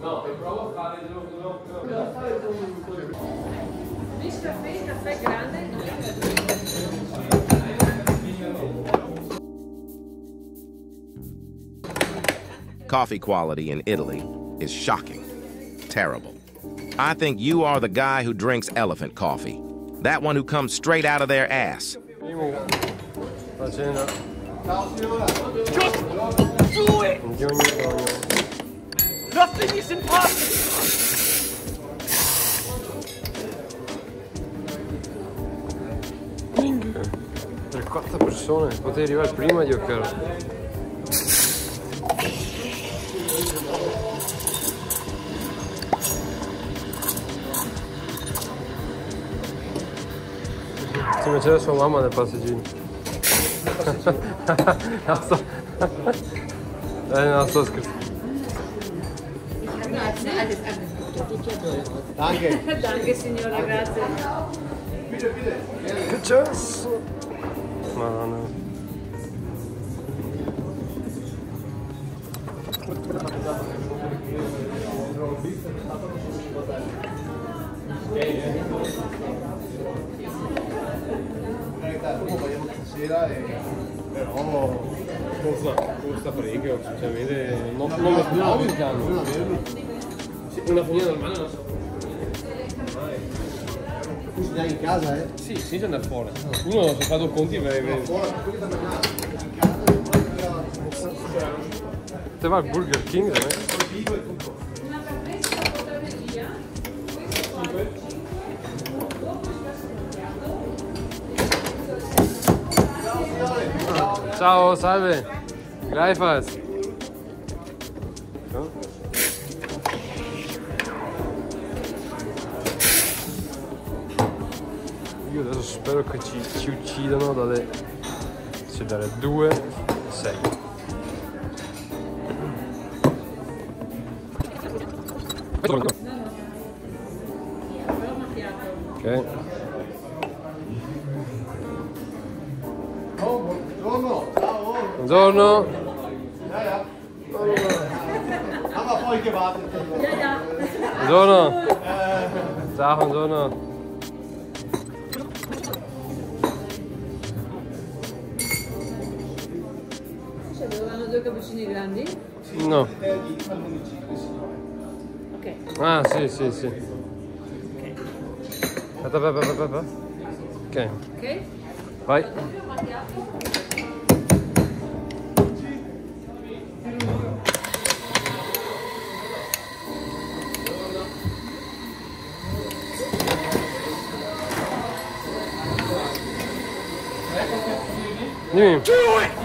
No, e provo a fare no, no, no. fare Miss caffè, caffè grande. Coffee quality in Italy is shocking, terrible. I think you are the guy who drinks elephant coffee, that one who comes straight out of their ass. Just do it! Drop in diesen Posten! Per quattro persone, potevi arrivare prima di Occhiaro. Ti sua mamma nel passeggino? Nel passeggino? É so... Eh. Grazie. Danke signora, grazie. Che cesso! Madonna. stasera e però Costa, costa parecchio, sinceramente. Non, non lo non Una famiglia normale non so. cucinare in casa eh Sì, sì, c'è andare fuori. Uno si fa due conti per fuori quelli da mangiare in casa Te va al Burger King da me? vivo e tutto Io adesso spero che ci, ci uccidano dalle, cioè dalle 2 alle 6. Però macchiato. Ok. oh buongiorno ciao Buongiorno. ja. Buongiorno. Ciao, buongiorno. Cappuccini grandi? No. Ok. Ah, sì, sì, sì. Aspetta, aspetta, aspetta, aspetta. Ok, Ok? vai. Dimmi. Do it!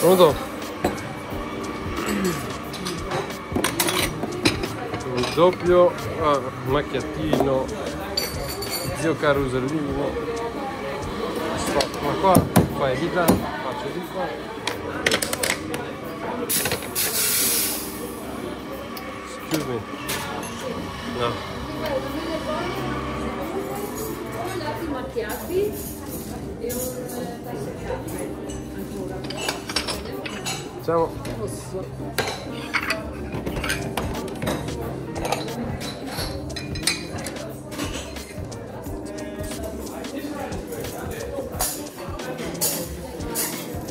Pronto? Un doppio ah, macchiatino, zio carusellino. Stop, ma qua fai di là, faccio di qua. Excuse me. No. Due latte macchiati Facciamo.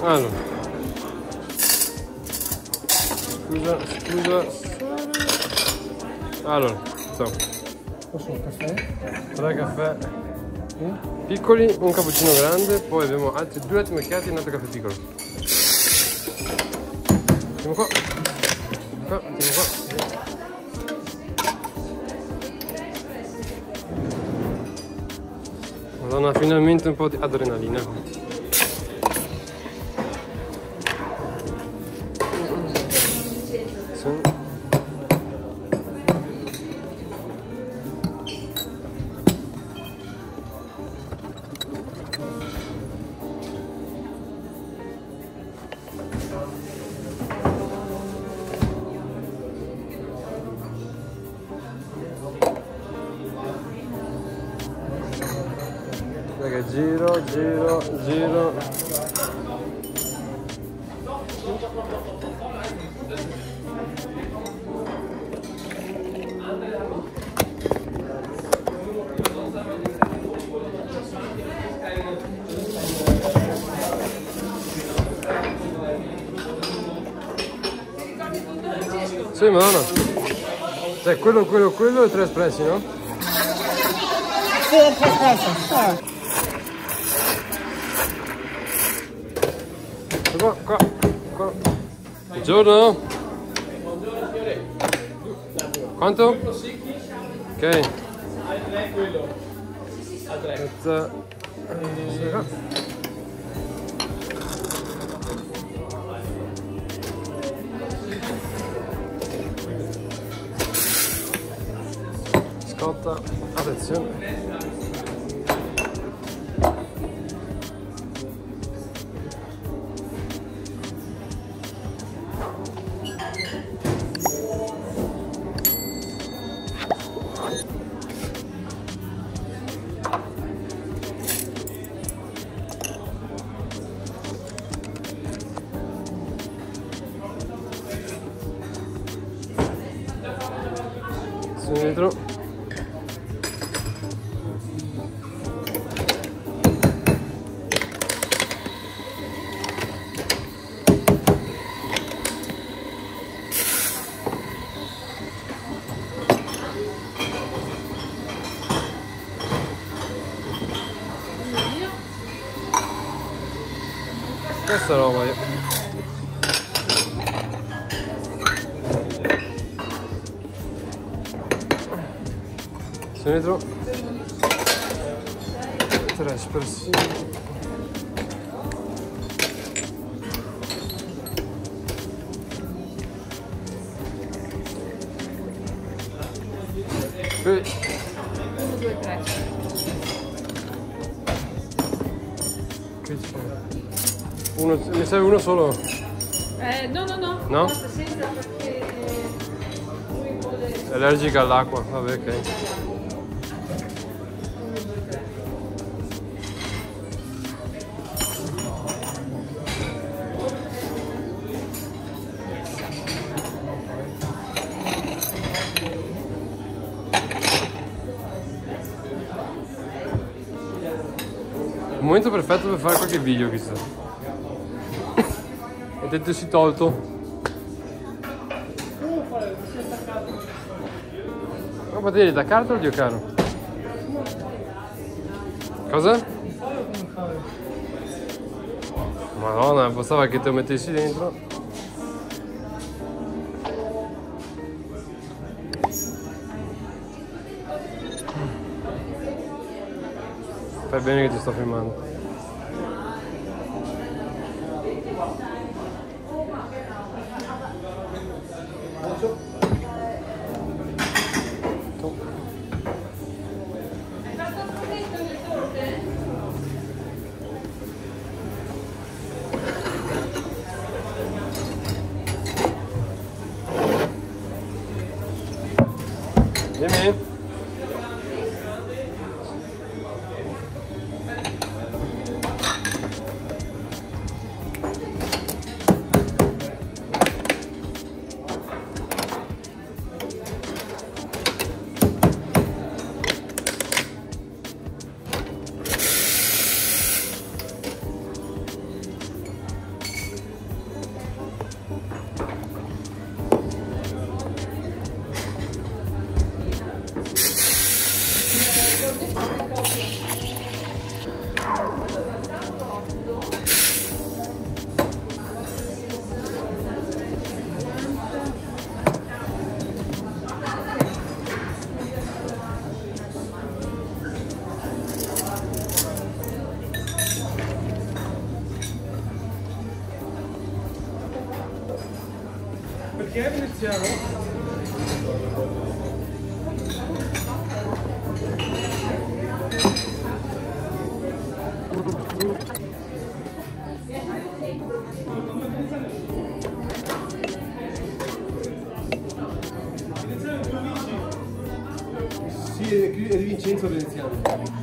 Allora. Scusa, scusa. Allora, so. posso un caffè? Tre caffè piccoli, un cappuccino grande, poi abbiamo altri due latte macchiati e un altro caffè piccolo attimo qua. qua un attimo qua. Madonna, finalmente un po' di adrenalina. Mm. Sì. Raga, giro, giro, giro. Sì, madonna. Cioè, quello, quello, quello e tre espressi, no? Sì, espresso, certo. Qua, qua, qua. Buongiorno. Quanto? Ok. Aspetta. Eh, qua. Scotta, attenzione. Su dietro. Questa roba dietro. Tre espressioni. Qui. 1, 2, 3. Che c'è? Uno, mi serve uno solo. Eh, no, no, no. No? Senza perché allergica all'acqua. Vabbè, ok. Il momento perfetto per fare qualche video, chissà. Vedete tolto. Ma potete da carta o di caro? Cosa? Madonna, bastava che te lo mettessi dentro. Fai bene che ti sto filmando. Perché è veneziano? Sì, Vincenzo Veneziano.